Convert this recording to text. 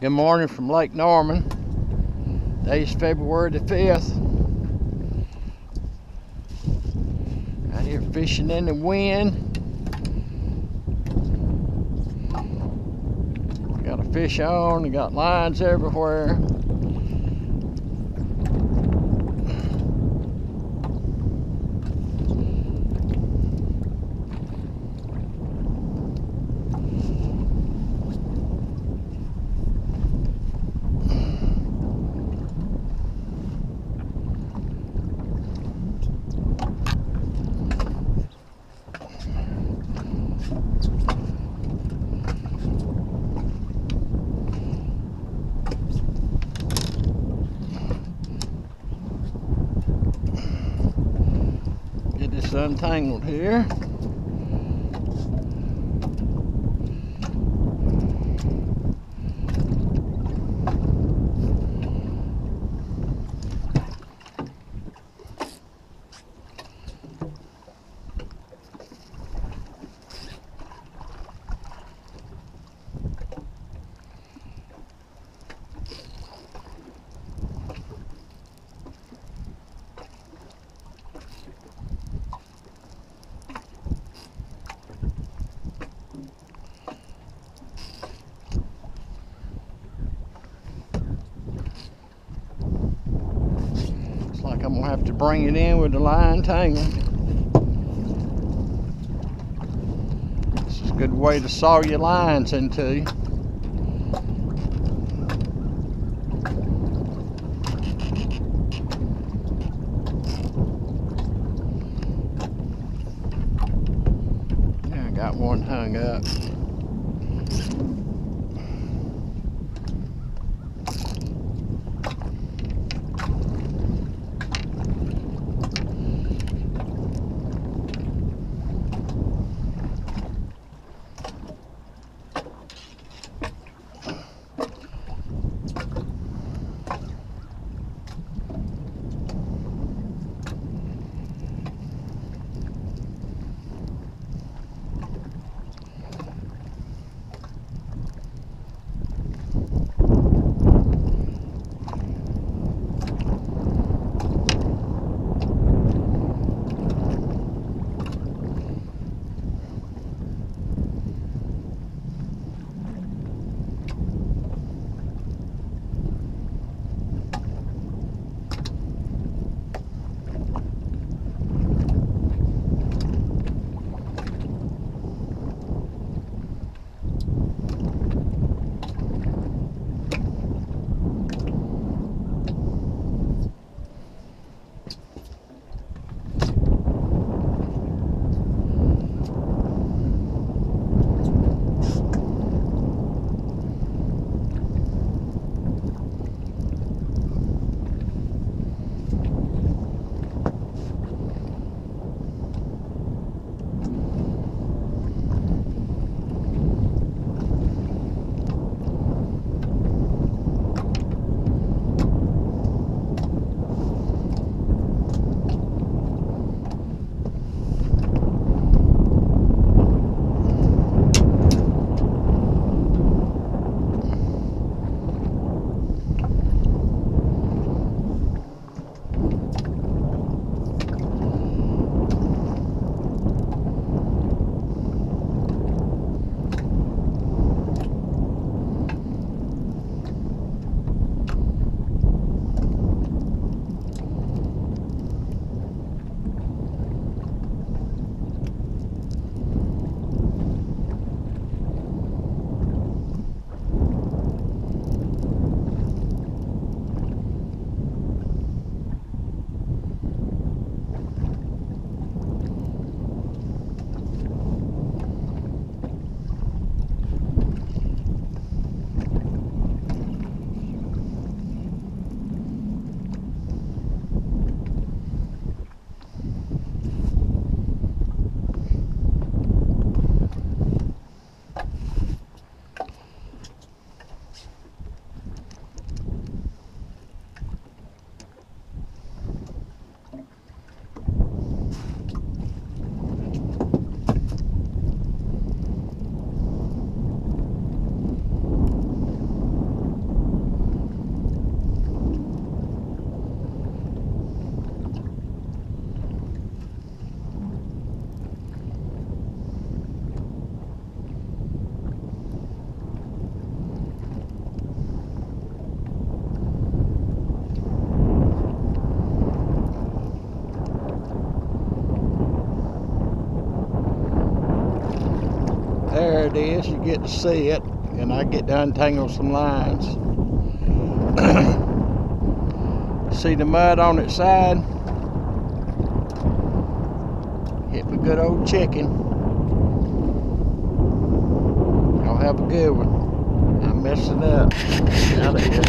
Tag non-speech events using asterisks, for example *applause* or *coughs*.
Good morning from Lake Norman. Today's February the 5th. Out here fishing in the wind. Got a fish on, got lines everywhere. Get this untangled here. Gonna have to bring it in with the line tangled. This is a good way to saw your lines into. Yeah, I got one hung up. It is. You get to see it, and I get to untangle some lines. *coughs* see the mud on its side? Hit the good old chicken. Y'all have a good one. I'm messing up. Out of here.